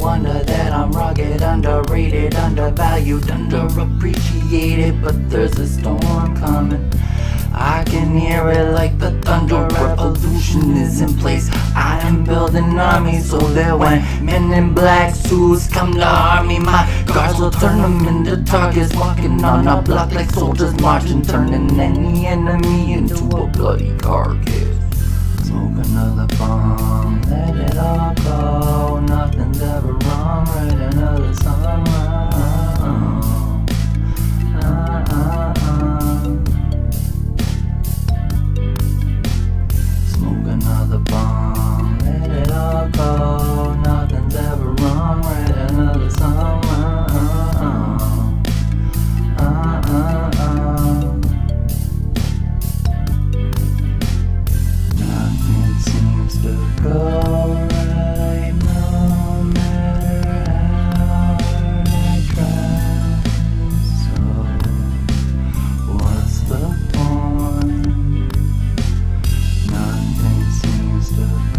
wonder that I'm rugged, underrated, undervalued, underappreciated. But there's a storm coming. I can hear it like the thunder. Revolution is in place. I am building armies so that when men in black suits come to harm me, my guards will turn them into targets. Walking on a block like soldiers marching, turning any enemy into a bloody carcass. Smoke another bong, let it all go. Nothing's ever wrong, write another song.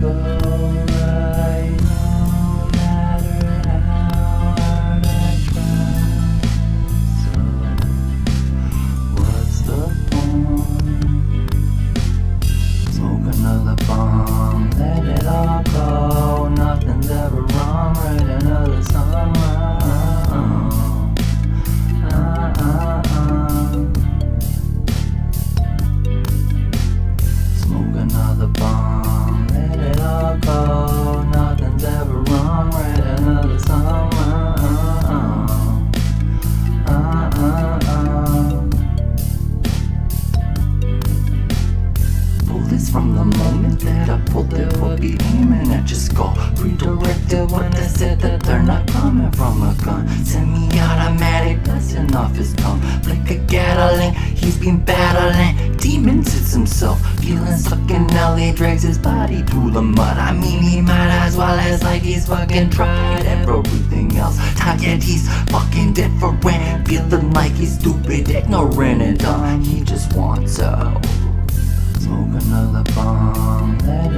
To from a gun. Semi-automatic blasting off his tongue. Like a Gatling, he's been battling demons. It's himself feeling stuck in LA. Drags his body through the mud. I mean, he might as well as like he's fucking tried everything else. Yet he's fucking different. Feeling like he's stupid, ignorant, and dumb. He just wants out. Smoke another bong, let